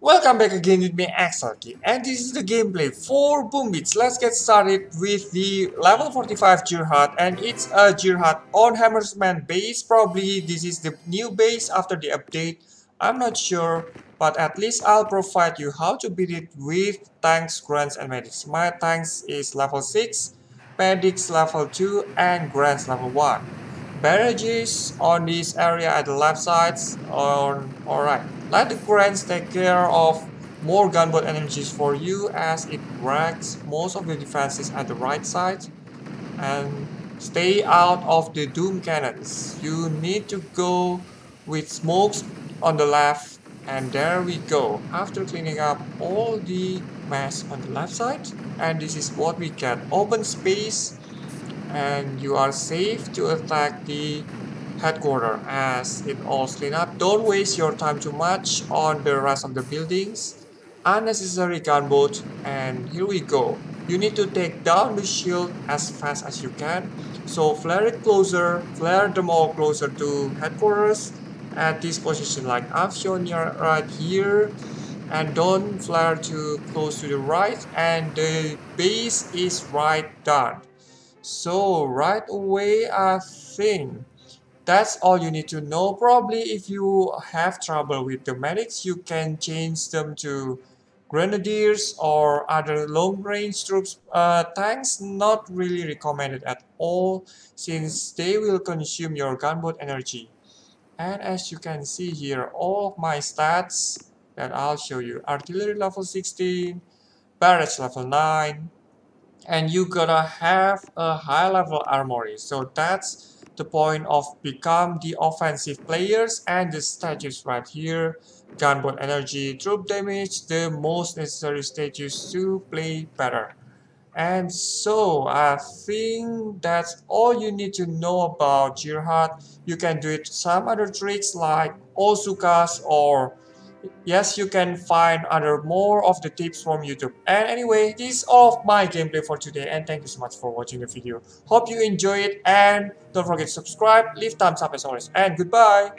Welcome back again with me Axelki and this is the gameplay for Boom Beach. Let's get started with the level 45 Gearheart and it's a Gearheart on Hammerman base. Probably this is the new base after the update. I'm not sure but at least I'll provide you how to beat it with tanks, grunts and medics. My tanks is level 6, medics level 2 and grunts level 1. Barrages on this area at the left sides on alright let the grunts take care of more gunboat energies for you as it wrecks most of the defenses at the right side. And stay out of the boom cannons. You need to go with smokes on the left and there we go. After cleaning up all the mess on the left side and this is what we get open space and you are safe to attack the headquarters as it all clean up. Don't waste your time too much on the rest of the buildings. Unnecessary gunboat and here we go. You need to take down the shield as fast as you can. So flare it closer, flare them all closer to headquarters at this position like I've shown you right here and don't flare too close to the right and the base is right done. So right away I think that's all you need to know. Probably if you have trouble with the medics, you can change them to grenadiers or other long range troops. Uh, tanks not really recommended at all since they will consume your gunboat energy. And as you can see here, all of my stats that I'll show you. Artillery level 16, barrage level 9, and you gotta have a high level armory. So that's the point of become the offensive players and the status right here gunboat energy troop damage the most necessary status to play better and so I think that's all you need to know about Gearheart. You can do it some other tricks like Zookas or yes, you can find other more of the tips from YouTube. And anyway, this is all of my gameplay for today and thank you so much for watching the video. Hope you enjoy it and don't forget to subscribe, leave thumbs up as always and goodbye!